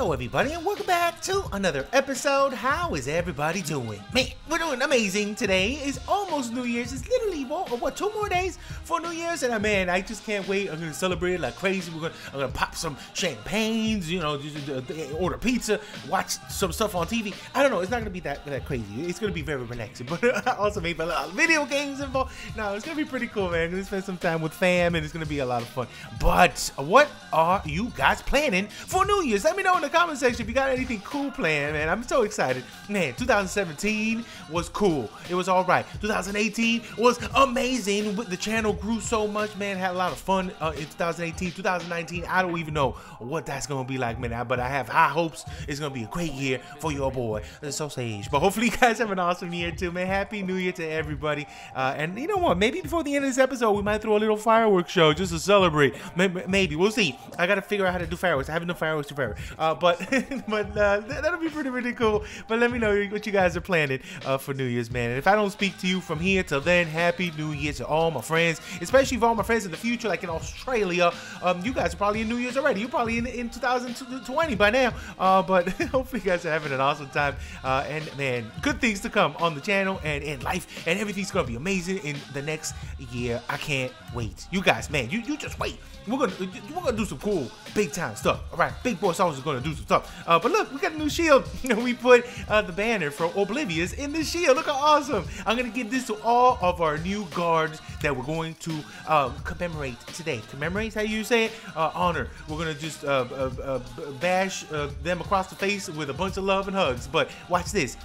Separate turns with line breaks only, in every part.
Hello, everybody, and welcome back to another episode. How is everybody doing? Man, we're doing amazing. Today is almost New Year's. It's literally what, what two more days for New Year's, and uh, man, I just can't wait. I'm gonna celebrate it like crazy. We're gonna I'm gonna pop some champagnes, you know, uh, order pizza, watch some stuff on TV. I don't know. It's not gonna be that that crazy. It's gonna be very relaxing, but also maybe a lot of video games involved. No, it's gonna be pretty cool, man. Gonna spend some time with fam, and it's gonna be a lot of fun. But what are you guys planning for New Year's? Let me know in the comment section if you got anything cool planned, man. I'm so excited. Man, 2017 was cool. It was all right. 2018 was amazing. The channel grew so much, man. Had a lot of fun uh, in 2018. 2019, I don't even know what that's gonna be like, man. But I have high hopes. It's gonna be a great year for your boy, Sausage. But hopefully, you guys have an awesome year too, man. Happy New Year to everybody. Uh, and you know what? Maybe before the end of this episode, we might throw a little fireworks show just to celebrate. Maybe, we'll see. I gotta figure out how to do fireworks. I haven't done fireworks forever. Uh, but but uh, that'll be pretty pretty cool. But let me know what you guys are planning uh, for New Year's, man. And if I don't speak to you from here till then, Happy New Year to all my friends, especially for all my friends in the future, like in Australia. Um, you guys are probably in New Year's already. You're probably in, in 2020 by now. Uh, but hopefully, you guys are having an awesome time. Uh, and man, good things to come on the channel and in life, and everything's gonna be amazing in the next year. I can't wait. You guys, man, you you just wait. We're gonna we're gonna do some cool big time stuff. All right, big boy songs is gonna do some stuff. Uh, but look, we got a new shield. we put uh, the banner for Oblivious in the shield. Look how awesome! I'm gonna give this to all of our new guards that we're going to um, commemorate today. Commemorate how you say it? Uh, honor. We're gonna just uh, uh, uh, bash them across the face with a bunch of love and hugs. But watch this.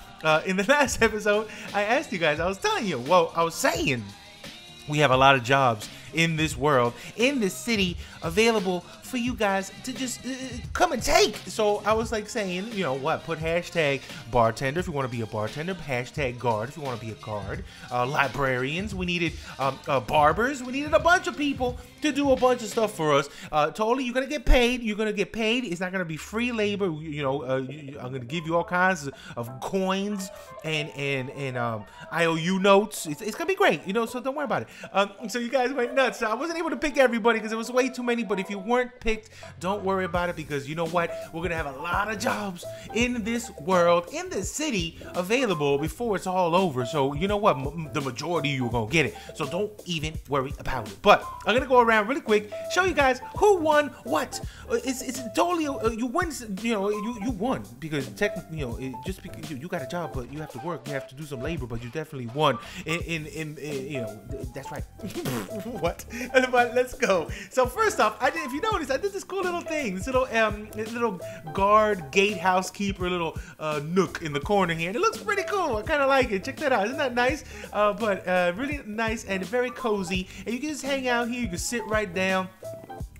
in the last episode, I asked you guys. I was telling you. Well, I was saying we have a lot of jobs in this world, in this city, available for you guys to just uh, come and take. So I was like saying, you know what, put hashtag bartender if you want to be a bartender, hashtag guard if you want to be a guard, uh, librarians, we needed um, uh, barbers, we needed a bunch of people to do a bunch of stuff for us. Uh, totally, you're gonna get paid. You're gonna get paid. It's not gonna be free labor. You know, uh, I'm gonna give you all kinds of coins and and and um, IOU notes. It's, it's gonna be great. You know, so don't worry about it. Um, so you guys went nuts. I wasn't able to pick everybody because it was way too many. But if you weren't picked, don't worry about it because you know what? We're gonna have a lot of jobs in this world, in this city, available before it's all over. So you know what? M the majority of you are gonna get it. So don't even worry about it. But I'm gonna go around really quick, show you guys who won what. Uh, it's it's totally uh, you win. You know you you won because technically you know it, just because you, you, got a job, but you have to work, you have to do some labor, but you definitely won. In in, in, in you know that's right. what? But let's go. So first off, I did. If you notice, I did this cool little thing. This little um little guard gatehouse keeper little uh, nook in the corner here, and it looks pretty cool. I kind of like it. Check that out. Isn't that nice? Uh, but uh, really nice and very cozy. And you can just hang out here. You can sit right down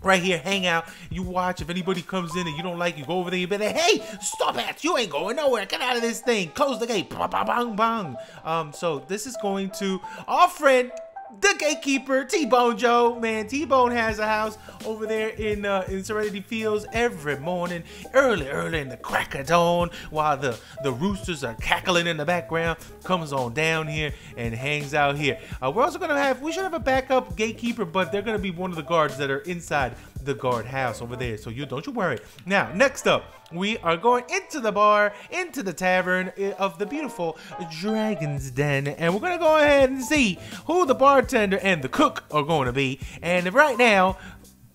right here, hang out, you watch. If anybody comes in and you don't like, you go over there, you be like, hey, stop it, you ain't going nowhere, get out of this thing, close the gate, bang, bang, bang. Um, so this is going to our friend the gatekeeper, T-Bone Joe. Man, T-Bone has a house over there in uh, in Serenity Fields every morning, early, early in the crack of dawn, while the, the roosters are cackling in the background, comes on down here and hangs out here. Uh, we're also gonna have, we should have a backup gatekeeper, but they're gonna be one of the guards that are inside the guard house over there. So you don't you worry. Now, next up, we are going into the bar, into the tavern eh, of the beautiful Dragon's Den, and we're gonna go ahead and see who the bartender and the cook are going to be. And right now,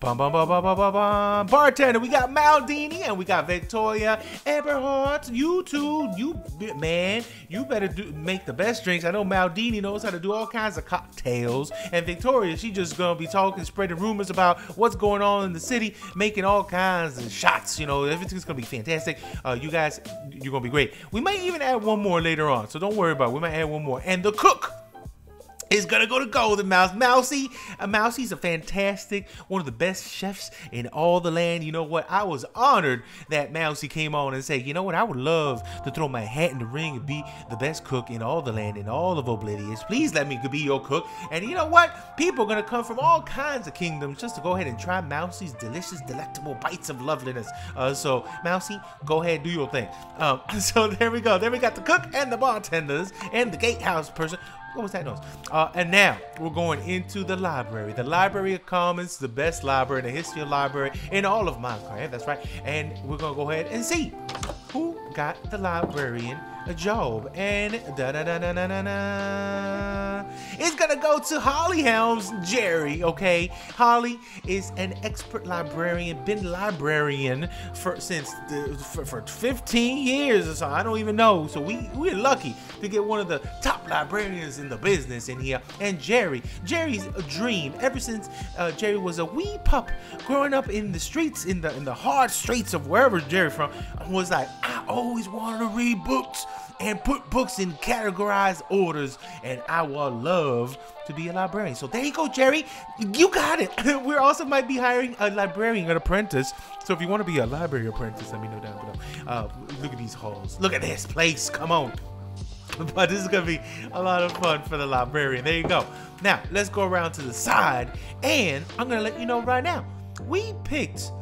Bum, bum, bum, bum, bum, bum, bum. Bartender, we got Maldini and we got Victoria Eberhardt. You two, you man, you better do make the best drinks. I know Maldini knows how to do all kinds of cocktails, and Victoria, she just gonna be talking, spreading rumors about what's going on in the city, making all kinds of shots. You know, everything's gonna be fantastic. Uh, you guys, you're gonna be great. We might even add one more later on, so don't worry about. it. We might add one more. And the cook is gonna go to Golden Mouse. Mousy, uh, Mousy's a fantastic, one of the best chefs in all the land. You know what? I was honored that Mousy came on and said, you know what? I would love to throw my hat in the ring and be the best cook in all the land, in all of Oblivious. Please let me be your cook. And you know what? People are gonna come from all kinds of kingdoms just to go ahead and try Mousy's delicious, delectable bites of loveliness. Uh, so, Mousy, go ahead, do your thing. Um, so there we go. There we got the cook and the bartenders and the gatehouse person. What was that noise? Uh, and now we're going into the library. The Library of Commons, the best library in the history of library in all of Minecraft. That's right. And we're gonna go ahead and see who got the librarian job. And da da da da da da da. It's gonna go to Holly Helms Jerry, okay? Holly is an expert librarian, been librarian for since the, for, for 15 years or so. I don't even know. So we we're lucky to get one of the top librarians in the business in here. And Jerry, Jerry's a dream ever since uh, Jerry was a wee pup growing up in the streets, in the in the hard streets of wherever Jerry from, was like, I always wanted to read books and put books in categorized orders, and I will love to be a librarian. So there you go, Jerry. You got it. we also might be hiring a librarian, an apprentice. So if you want to be a library apprentice, let me know down below. Uh, look at these halls. Look at this place. Come on. But this is gonna be a lot of fun for the librarian. There you go. Now let's go around to the side, and I'm gonna let you know right now. We picked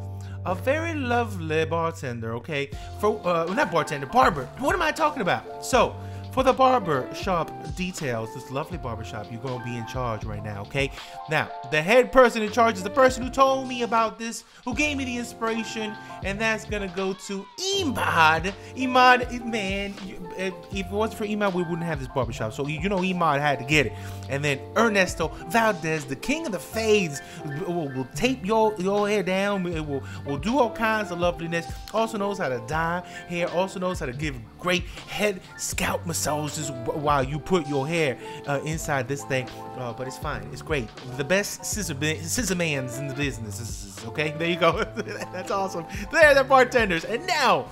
a very lovely bartender, okay? For uh, not bartender, barber. What am I talking about? So, for the barber shop details, this lovely barber shop, you're gonna be in charge right now, okay? Now, the head person in charge is the person who told me about this, who gave me the inspiration, and that's gonna go to Imad. Imad, man, if it wasn't for Imad, we wouldn't have this barbershop. So you know Imad had to get it. And then Ernesto Valdez, the king of the fades, will, will tape your your hair down. It will will do all kinds of loveliness. Also knows how to dye hair. Also knows how to give great head scalp massages while you put your hair uh, inside this thing. Uh, but it's fine. It's great. The best scissor, scissor man's in the business. Okay, there you go. That's awesome. They're the bartenders. And now,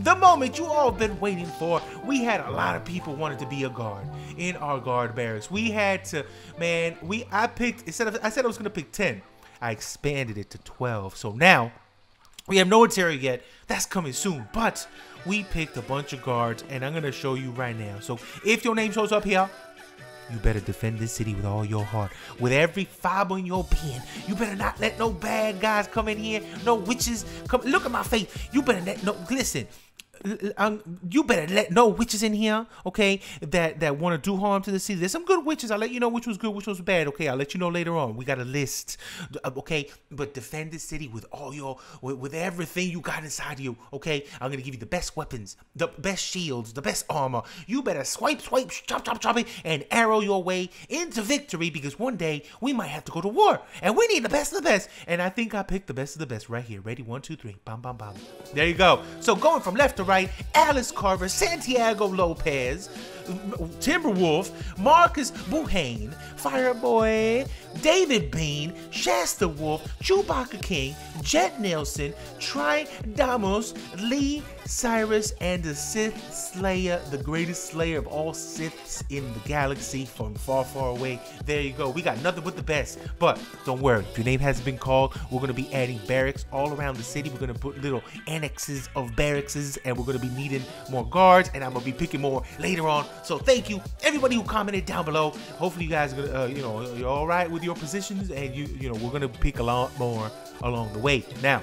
the moment you all been waiting for. We had a lot of people wanted to be a guard in our guard barracks. We had to, man. We I picked instead of I said I was gonna pick ten. I expanded it to twelve. So now we have no interior yet. That's coming soon. But we picked a bunch of guards, and I'm gonna show you right now. So if your name shows up here, you better defend this city with all your heart, with every fiber in your being. You better not let no bad guys come in here, no witches come. Look at my face. You better let no. Listen, um, you better let no witches in here, okay? That that want to do harm to the city. There's some good witches. I'll let you know which was good, which was bad. Okay, I'll let you know later on. We got a list, uh, okay? But defend the city with all your with, with everything you got inside you. Okay, I'm gonna give you the best weapons, the best shields, the best armor. You better swipe, swipe, chop, chop, chop it, and arrow your way into victory because one day we might have to go to war, and we need the best of the best. And I think I picked the best of the best right here. Ready? One, two, three. Bam, bam, bam. There you go. So going from left to right, Alice Carver, Santiago Lopez, Timberwolf, Marcus Buhane, Fireboy, David Bean, Shasta Wolf, Chewbacca King, Jet Nelson, Tri Damos, Lee Cyrus, and the Sith Slayer, the greatest slayer of all Siths in the galaxy from far, far away. There you go. We got nothing but the best. But don't worry, if your name hasn't been called, we're going to be adding barracks all around the city. We're going to put little annexes of barracks, and we're going to be needing more guards, and I'm going to be picking more later on. So thank you, everybody who commented down below. Hopefully you guys, uh, you know, you're all right with your positions, and you, you know, we're to pick a lot more along the way. Now,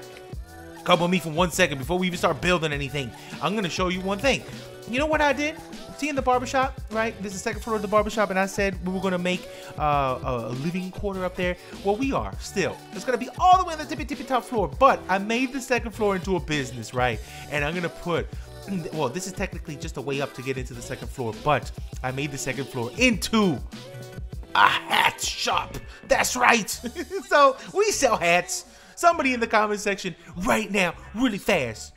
couple me for one second before we even start building anything. I'm gonna show you one thing. You know what I did? See in the barbershop, right? This is the second floor of the barbershop, and I said we were gonna make uh, a living quarter up there. Well, we are still. It's gonna be all the way on the tippy tippy top floor, but I made the second floor into a business, right? And I'm gonna put well, this is technically just a way up to get into the second floor, but I made the second floor into a hat shop. That's right. so we sell hats somebody in the comment section right now, really fast.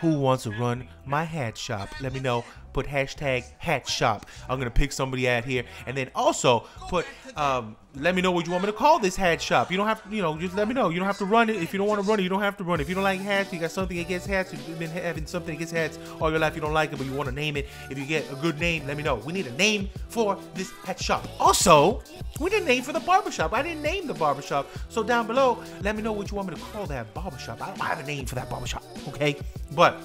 Who wants to run my hat shop? Let me know. Put hashtag hat shop. I'm gonna pick somebody out here, and then also put um, let me know what you want me to call this hat shop. You don't have to, you know, just let me know. You don't have to run it. If you don't want to run it, you don't have to run it. If you don't like hats, you got something against hats, you've been having something against hats all your life, you don't like it, but you want to name it. If you get a good name, let me know. We need a name for this hat shop. Also, we need a name for the barbershop. I didn't name the barbershop. So down below, let me know what you want me to call that barbershop. I don't have a name for that barbershop, okay? But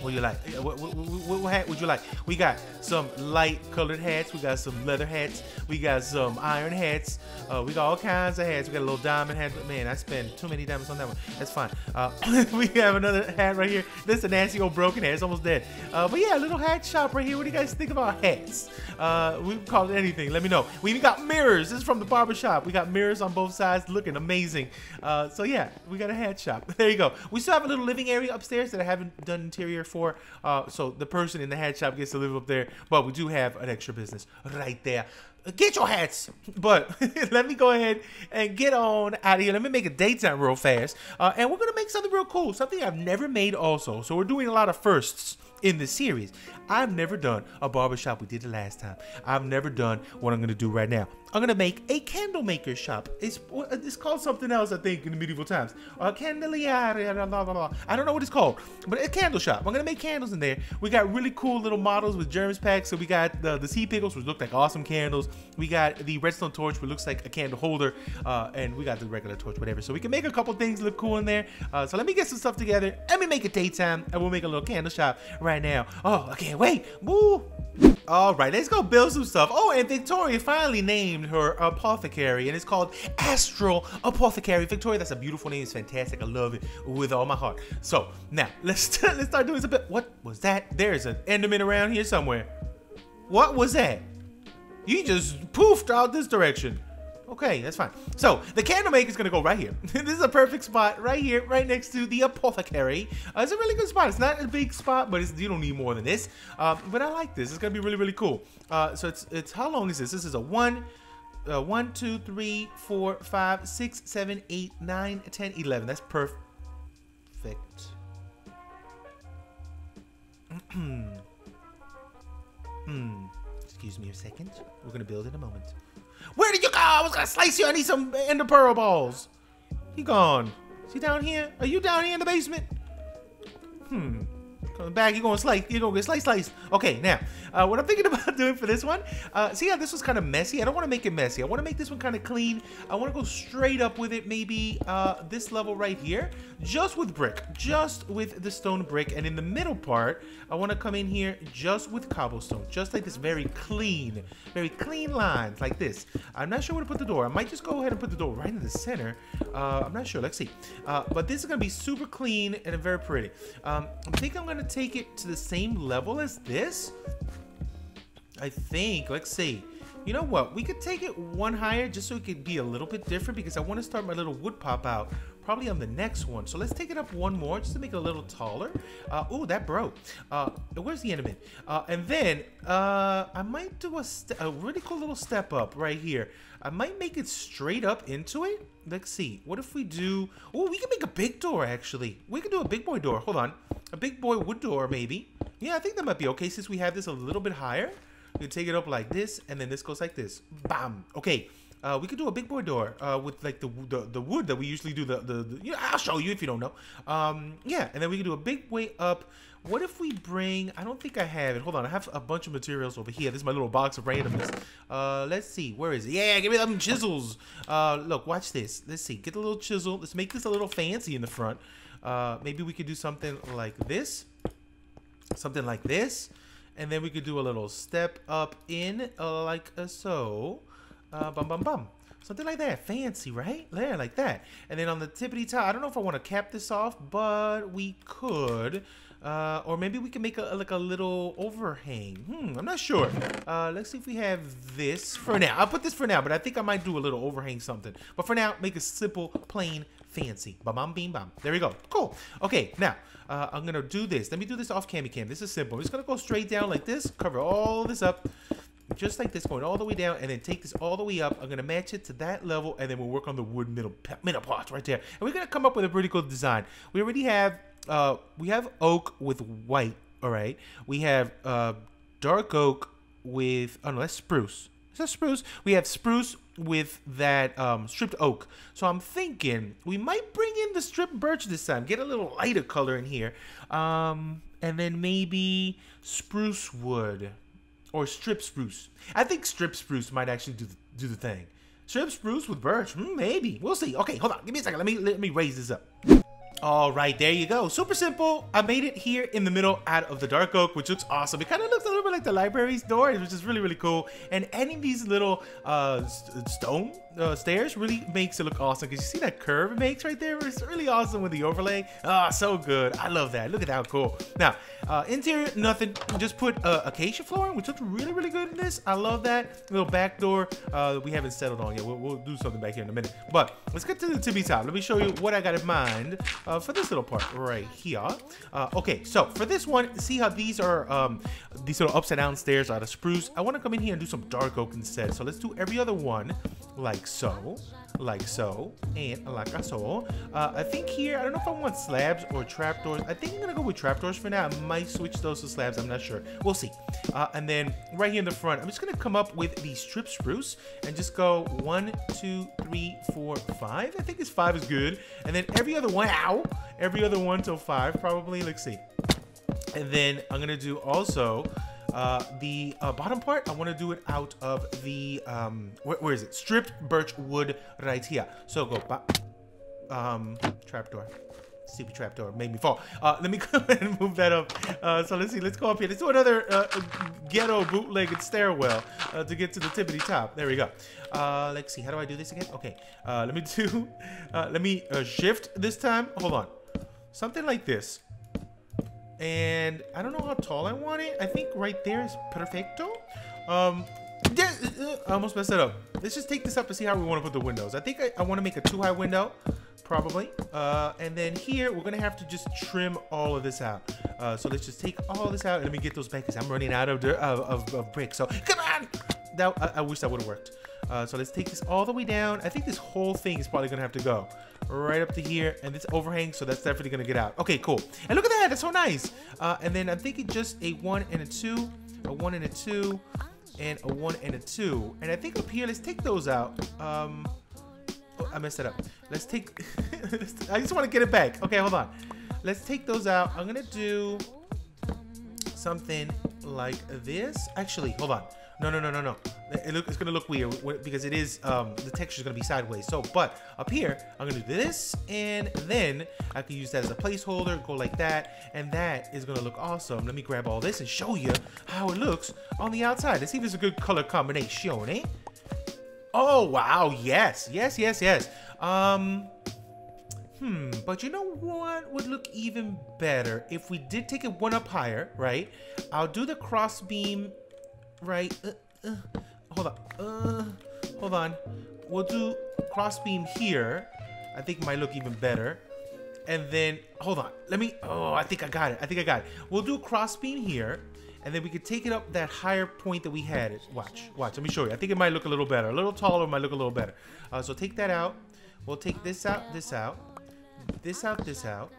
What you like? What, what, what, what, hat would you like? We got some light colored hats. We got some leather hats. We got some iron hats. Uh, we got all kinds of hats. We got a little diamond hat. But man, I spent too many diamonds on that one. That's fine. Uh, we have another hat right here. This is a nasty old broken hat. It's almost dead. Uh, but yeah, a little hat shop right here. What do you guys think about hats? Uh, we call it anything. Let me know. We even got mirrors. This is from the barber shop. We got mirrors on both sides looking amazing. Uh, so yeah, we got a hat shop. There you go. We still have a little living area upstairs that I haven't done interior for. Uh, so the person in the hat shop gets to live up there, but we do have an extra business right there. Get your hats, but let me go ahead and get on out of here. Let me make a daytime real fast, uh, and we're gonna make something real cool, something I've never made also. So we're doing a lot of firsts in this series. I've never done a barbershop. We did it last time. I've never done what I'm going to do right now. I'm going to make a candle maker shop. It's it's called something else, I think, in the medieval times. A candelier, blah, blah, blah. I don't know what it's called, but a candle shop. I'm going to make candles in there. We got really cool little models with Jerms packs. So we got the, the sea pickles, which look like awesome candles. We got the redstone torch, which looks like a candle holder. Uh, and we got the regular torch, whatever. So we can make a couple things look cool in there. Uh, so let me get some stuff together. Let me make it daytime, and we'll make a little candle shop right now. Oh, I can't wait. Woo! All right, let's go build some stuff. Oh, and Victoria finally named her apothecary, and it's called Astral Apothecary. Victoria, that's a beautiful name. It's fantastic. I love it with all my heart. So now let's let's start doing some bit. What was that? There's an Enderman around here somewhere. What was that? You just poofed out this direction. Okay, that's fine. So, the candle maker is going to go right here. this is a perfect spot right here, right next to the apothecary. Uh, it's a really good spot. It's not a big spot, but you don't need more than this. Uh, but I like this. It's going to be really, really cool. Uh, so, it's, it's how long is this? This is a one, uh, one, two, three, four, five, six, seven, eight, nine, ten, eleven. That's perfect. hmm. Excuse me a second. We're to build in a moment. Where did you go? I was gonna slice you. I need some ender pearl balls. He gone. Is he down here? Are you down here in the basement? Hmm. Coming back, you're gonna slice, you're gonna get slice, slice. Okay, now, uh, what I'm thinking about doing for this one, uh, see how this was kind of messy? I don't want to make it messy. I want to make this one kind of clean. I want to go straight up with it, maybe uh, this level right here, just with brick, just with the stone brick. And in the middle part, I want to come in here just with cobblestone, just like this very clean, very clean lines like this. I'm not sure where to put the door. I might just go ahead and put the door right in the center. Uh, I'm not sure. Let's see. Uh, but this is going to be super clean and very pretty. Um, I think I'm going to take it to the same level as this. I think. Let's see. You know what? We could take it one higher just so it could be a little bit different because I want to start my little wood pop out probably on the next one. So let's take it up one more just to make it a little taller. Uh, oh, that broke. Uh, where's the enemy? Uh, and then uh, I might do a, a really cool little step up right here. I might make it straight up into it. Let's see. What if we do... Oh, we can make a big door, actually. We can do a big boy door. Hold on. A big boy wood door, maybe. Yeah, I think that might be okay since we have this a little bit higher. We can take it up like this, and then this goes like this. Bam. Okay. Uh, we could do a big boy door uh, with like the, the, the wood that we usually do. The, the, the you know, I'll show you if you don't know. Um, yeah, and then we can do a big way up. What if we bring? I don't think I have it. Hold on, I have a bunch of materials over here. This is my little box of randomness. Uh, let's see, where is it? Yeah, give me them chisels. Uh, look, watch this. Let's see, get a little chisel. Let's make this a little fancy in the front. Uh, maybe we could do something like this, something like this, and then we could do a little step up in uh, like so. Uh, bum, bum, bum. Something like that. Fancy, right? There, like that. And then on the tippity top, I don't know if I want to cap this off, but we could. Uh, or maybe we can make a, like a little overhang. Hmm, I'm not sure. Uh, let's see if we have this for now. I'll put this for now, but I think I might do a little overhang something. But for now, make a simple, plain, fancy. Bam, bam, beam, bam. There we go. Cool. Okay, now, uh, I'm to do this. Let me do this off cami cam. This is simple. I'm just to go straight down like this, cover all this up just like this, going all the way down, and then take this all the way up. I'm gonna match it to that level, and then we'll work on the wood middle middle parts right there. And we're gonna come up with a pretty cool design. We already have uh, we have oak with white. All right, we have uh, dark oak with oh no, that's spruce. Is that spruce? We have spruce with that um, stripped oak. So I'm thinking we might bring in the stripped birch this time. Get a little lighter color in here. Um, and then maybe spruce wood or strip spruce. I think strip spruce might actually do the, do the thing. Strip spruce with birch, hmm, maybe. We'll see. Okay, hold on. Give me a second. Let me let me raise this up. All right, there you go. Super simple. I made it here in the middle out of the dark oak, which looks awesome. It kind of looks a little bit like the library's door, which is really, really cool. And adding these little uh, st stone uh, stairs really makes it look awesome because you see that curve it makes right there? It's really awesome with the overlay. Ah, oh, so good. I love that. Look at how cool. Now, uh, interior, nothing. Just put uh, acacia flooring, which looks really, really good in this. I love that. Little back door. Uh, we haven't settled on yet. We'll, we'll, do something back here in a minute. But let's get to the tippy top. Let me show you what I got in mind uh, for this little part right here. Uh, okay, so for this one, see how these are um, these little upside down stairs out of spruce. I want to come in here and do some dark oak instead. So let's do every other one like so like so, and like so. Uh, I think here, I don't know if I want slabs or trapdoors. I think I'm gonna go with trapdoors for now. I might switch those to slabs, I'm not sure. We'll see. Uh, and then right here in the front, I'm just gonna come up with the strip spruce and just go one, two, three, four, five. I think this five is good. And then every other one, ow, every other one till five probably, let's see. And then I'm gonna do also uh, the uh, bottom part, I want to do it out of the, um, where, where is it? Stripped birch wood right here. So go, um, trapdoor. Stupid trapdoor made me fall. Uh, let me go ahead and move that up. Uh, so let's see, let's go up here. Let's do another uh, ghetto bootlegged stairwell uh, to get to the tippity top. There we go. Uh, let's see, how do I do this again? Okay, uh, let me do, uh, let me shift this time. Hold on. Something like this. And I don't know how tall I want it. I think right there is perfecto. Um, yeah, uh, I almost messed it up. Let's just take this up and see how we want to put the windows. I think I, I want to make a too high window, probably. Uh, and then here, we're going to have to just trim all of this out. Uh, so let's just take all this out and let me get those back because I'm running out of, of, of, of bricks. So come on! That, I, I wish that would have worked. Uh, so let's take this all the way down. I think this whole thing is probably gonna have to go right up to here and this overhang. So that's definitely gonna get out. Okay, cool. And look at that, that's so nice. Uh, and then I'm thinking just a one and a two, a one and a two, and a one and a two. And I think up here, let's take those out. Um, oh, I messed it up. Let's take, I just wanna get it back. Okay, hold on. Let's take those out. I'm gonna do something like this. Actually, hold on. No, no, no, no, no. It look, it's gonna look weird because it is, um, the texture is gonna be sideways. So, but up here, I'm gonna do this, and then I can use that as a placeholder, go like that, and that is gonna look awesome. Let me grab all this and show you how it looks on the outside. Let's see if there's a good color combination, eh? Oh, wow, yes, yes, yes, yes. Um, hmm, but you know what would look even better? If we did take it one up higher, right? I'll do the cross beam right. Uh, uh, hold on. Uh, hold on. We'll do crossbeam here. I think it might look even better. And then, hold on. Let me, oh, I think I got it. I think I got it. We'll do crossbeam here. And then we could take it up that higher point that we had. Watch, watch. Let me show you. I think it might look a little better. A little taller might look a little better. Uh, so take that out. We'll take this out, this out. This out, this out.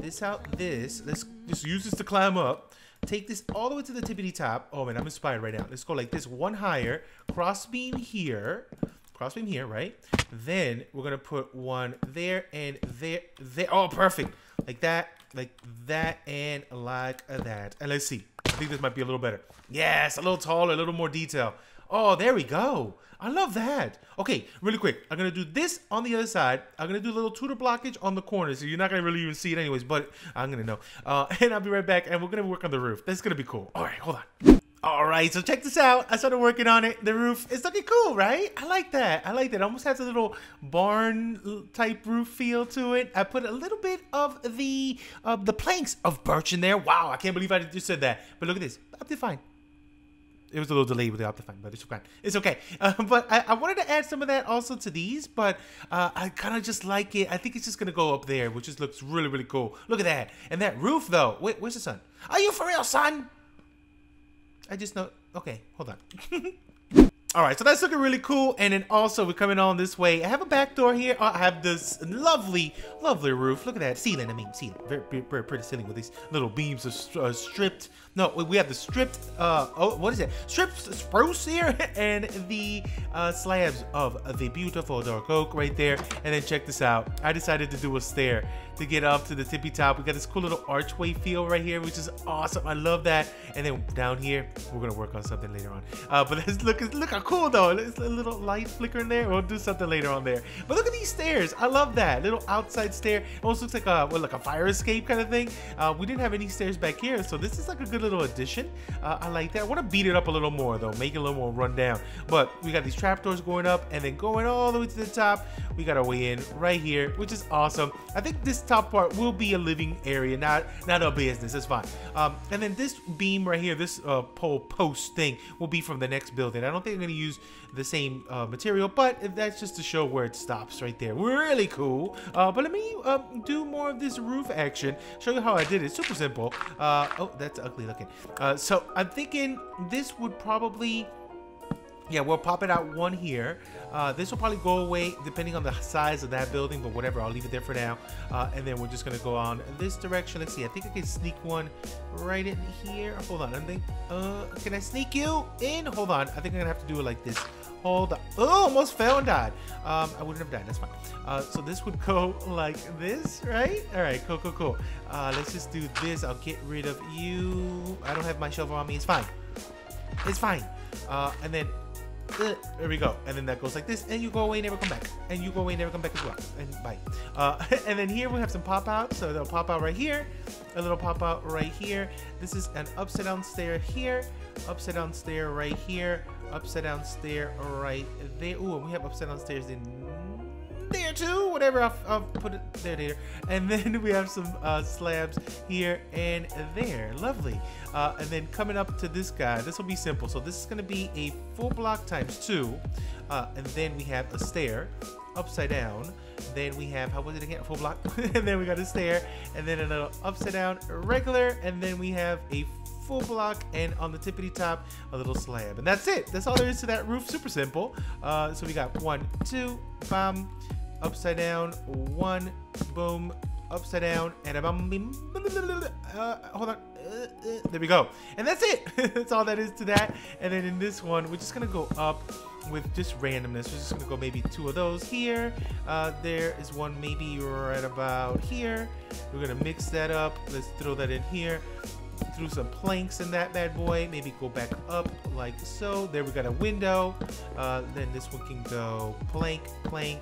This out, this. Let's just use this to climb up. Take this all the way to the tippity top. Oh man, I'm inspired right now. Let's go like this, one higher, crossbeam here, crossbeam here, right? Then we're gonna put one there and there, there. Oh, perfect. Like that, like that, and like that. And let's see. I think this might be a little better. Yes, a little taller, a little more detail. Oh, there we go. I love that. Okay, really quick. I'm going to do this on the other side. I'm going to do a little Tudor blockage on the corner, so you're not going to really even see it anyways, but I'm going to know. Uh, and I'll be right back, and we're going to work on the roof. That's going to be cool. All right, hold on. All right, so check this out. I started working on it. The roof is looking cool, right? I like that. I like that. It almost has a little barn type roof feel to it. I put a little bit of the uh, the planks of birch in there. Wow, I can't believe I just said that. But look at this. I did fine it was a little delayed with the Optifine, but it's okay. It's okay. Uh, but I, I, wanted to add some of that also to these, but uh, I kind of just like it. I think it's just gonna go up there, which just looks really, really cool. Look at that. And that roof though. Wait, where's the sun? Are you for real, son? I just know. Okay, hold on. All right, so that's looking really cool. And then also we're coming on this way. I have a back door here. I have this lovely, lovely roof. Look at that ceiling. I mean, ceiling. Very, very, very pretty ceiling with these little beams of uh, stripped. No, we have the stripped, uh, oh, what is it? Stripped spruce here and the uh, slabs of the beautiful dark oak right there. And then check this out. I decided to do a stair to get up to the tippy top. We got this cool little archway feel right here, which is awesome. I love that. And then down here, we're gonna work on something later on. Uh, but let's look, look how cool though. It's a little light flickering there. We'll do something later on there. But look at these stairs. I love that little outside stair. Almost looks like a what, like a fire escape kind of thing. Uh, we didn't have any stairs back here, so this is like a good little addition. Uh, I like that. I want to beat it up a little more though, make it a little more run down. But we got these trapdoors going up and then going all the way to the top. We got our way in right here, which is awesome. I think this top part will be a living area, not not a business. It's fine. Um, and then this beam right here, this uh, pole post thing, will be from the next building. I don't think I'm gonna use the same uh, material, but that's just to show where it stops right there. Really cool. Uh, but let me uh, do more of this roof action. Show you how I did it. Super simple. Uh, oh, that's ugly looking. Uh, so I'm thinking this would probably yeah, we'll pop it out one here. Uh, this will probably go away depending on the size of that building, but whatever, I'll leave it there for now. Uh, and then we're just gonna go on this direction. Let's see, I think I can sneak one right in here. Hold on, I think, uh, can I sneak you in? Hold on, I think I'm gonna have to do it like this. Hold on. Oh, almost fell and died. Um, I wouldn't have died, that's fine. Uh, so this would go like this, right? All right, cool, cool, cool. Uh, let's just do this. I'll get rid of you. I don't have my shovel on me, it's fine. It's fine. Uh, and then uh, there we go. And then that goes like this, and you go away, never come back. And you go away, never come back as well. And bye. Uh, and then here we have some pop out. So they'll pop out right here, a little pop out right here. This is an upside down stair here, upside down stair right here, upside down stair right there. Ooh, and we have upside down stairs in there too. Whatever, I'll, I'll put it there, there. And then we have some uh, slabs here and there. Lovely. Uh, and then coming up to this guy, this will be simple. So this is going to be a full block times two. Uh, and then we have a stair upside down. Then we have, how was it again? Full block. and then we got a stair. And then another upside down regular. And then we have a full block and on the tippity top a little slab and that's it that's all there is to that roof super simple uh, so we got one two bam upside down, one, boom, upside down, and a bum, uh, hold on, uh, uh, there we go. And that's it. that's all that is to that. And then in this one, we're just gonna go up with just randomness. We're just gonna go maybe two of those here. Uh, there is one maybe right about here. We're gonna mix that up. Let's throw that in here. Through some planks in that bad boy. Maybe go back up like so. There we got a window. Uh, then this one can go plank, plank,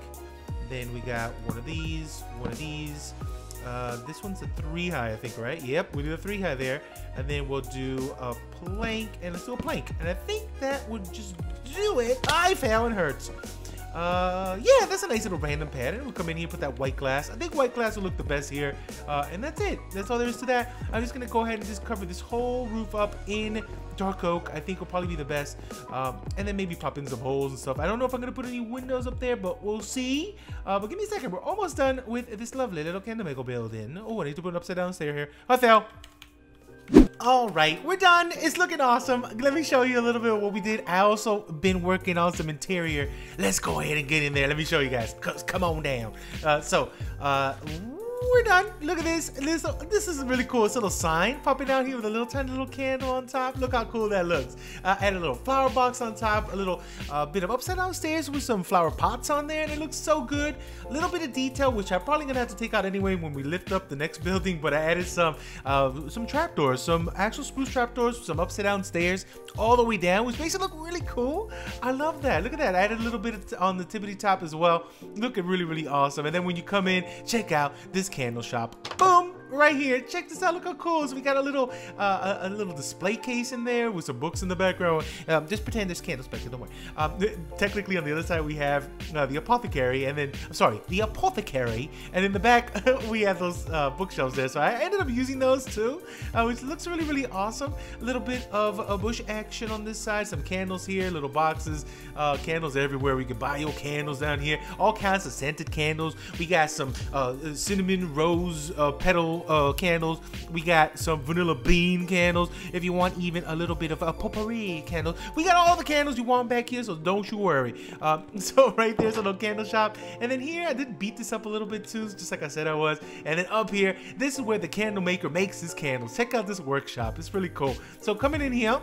then we got one of these, one of these. Uh, this one's a three high, I think, right? Yep, we do a three high there. And then we'll do a plank, and let's do a plank. And I think that would just do it. I fell and hurts. Uh, yeah, that's a nice little random pattern. We'll come in here, put that white glass. I think white glass will look the best here. Uh, and that's it. That's all there is to that. I'm just going to go ahead and just cover this whole roof up in dark oak. I think will probably be the best. Um, and then maybe pop in some holes and stuff. I don't know if I'm going to put any windows up there, but we'll see. Uh, but give me a second. We're almost done with this lovely little candle maker building. Oh, I need to put an upside down stair here. Fell. All right, we're done. It's looking awesome. Let me show you a little bit of what we did. I also been working on some interior. Let's go ahead and get in there. Let me show you guys. Come on down. Uh, so, uh, we're done. Look at this. This, this is really cool. It's a little sign popping out here with a little tiny little candle on top. Look how cool that looks. Uh, add a little flower box on top, a little uh, bit of upside down stairs with some flower pots on there, and it looks so good. A little bit of detail, which I'm probably gonna have to take out anyway when we lift up the next building, but I added some uh, some trapdoors, some actual spruce trapdoors, some upside down stairs all the way down, which makes it look really cool. I love that. Look at that. I added a little bit on the tippity top as well. Looking really, really awesome. And then when you come in, check out this candle shop. Boom! Right here. Check this out. Look how cool. So we got a little uh, a, a, little display case in there with some books in the background. Um, just pretend there's candles back there. Don't worry. Um, technically, on the other side we have uh, the apothecary, and then sorry, the apothecary, and in the back we have those uh, bookshelves there. So I ended up using those too, uh, which looks really really awesome. A little bit of a bush action on this side. Some candles here, little boxes, uh, candles everywhere. We can buy your candles down here. All kinds of scented candles. We got some uh, cinnamon rose petal uh, candles. We got some vanilla bean candles. If you want even a little bit of a potpourri candle, we got all the candles you want back here, so don't you worry. Um, so right there's a little candle shop. And then here, I did beat this up a little bit too, just like I said I was. And then up here, this is where the candle maker makes his candles. Check out this workshop. It's really cool. So coming in here,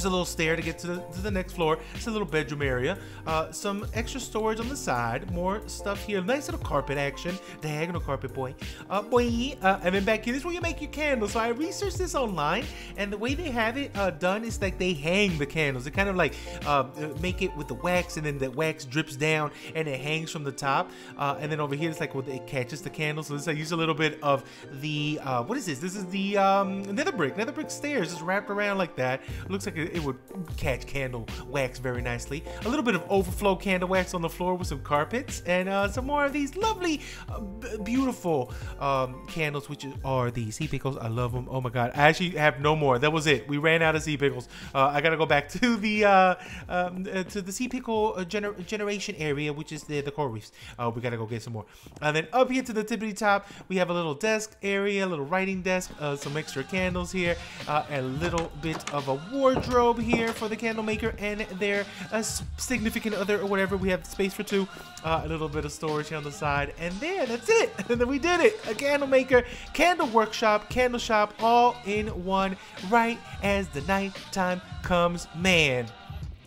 just a little stair to get to the, to the next floor. It's a little bedroom area. Uh, some extra storage on the side. More stuff here. Nice little carpet action. Diagonal carpet, boy. Uh, boy. Uh, and then back here, this is where you make your candles. So I researched this online, and the way they have it uh, done is like they hang the candles. They kind of like uh, make it with the wax, and then the wax drips down, and it hangs from the top. Uh, and then over here, it's like well, it catches the candles. So this I use a little bit of the what is this? This is the um, nether brick. Nether brick stairs just wrapped around like that. Looks like it, it would catch candle wax very nicely. A little bit of overflow candle wax on the floor with some carpets, and uh, some more of these lovely, uh, beautiful um, candles, which are the sea pickles. I love them. Oh my god, I actually have no more. That was it. We ran out of sea pickles. Uh, I gotta go back to the uh, um, uh, to the sea pickle uh, gener generation area, which is the the coral reefs. We gotta go get some more. And then up here to the tippity top, we have a little desk area, a little writing desk, some extra candles here, a little bit of a wardrobe here for the candle maker and their uh, significant other or whatever. We have space for two, uh, a little bit of storage here on the side, and there, that's it. and then we did it. A candle maker, candle workshop, candle shop, all in one, right as the nighttime comes. Man,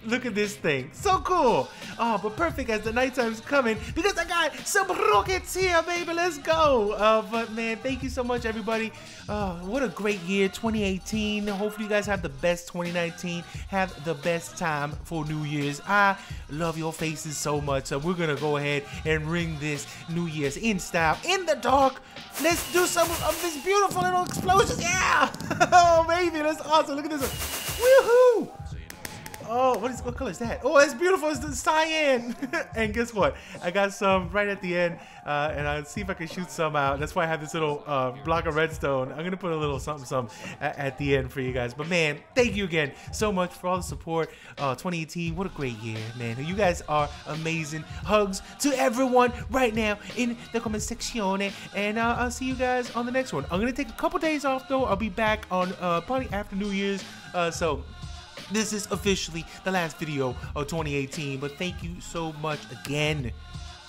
Look at this thing. So cool. Oh, but perfect as the nighttime's coming because I got some rockets here, baby. Let's go. Uh, but man, thank you so much, everybody. Uh, what a great year, 2018. Hopefully you guys have the best 2019. Have the best time for New Year's. I love your faces so much. So we're going to go ahead and ring this New Year's in style, in the dark. Let's do some of this beautiful little explosions. Yeah. oh, baby, that's awesome. Look at this one. Woohoo. Oh, what is what color is that? Oh, it's beautiful. It's the cyan. and guess what? I got some right at the end, uh, and I'll see if I can shoot some out. That's why I have this little uh, block of redstone. I'm gonna put a little something, something at, at, the end for you guys. But man, thank you again so much for all the support. Uh, 2018, what a great year, man. You guys are amazing. Hugs to everyone right now in the comment section, and uh, I'll see you guys on the next one. I'm gonna take a couple days off though. I'll be back on uh, probably after New Year's. Uh, so this is officially the last video of 2018, but thank you so much again.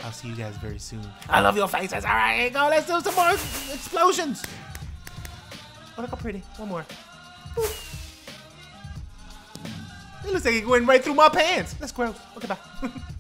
I'll see you guys very soon. I love your faces. All right, go. Let's do some more explosions. Oh, look how pretty. One more. It looks like it went right through my pants. That's gross. Okay, bye.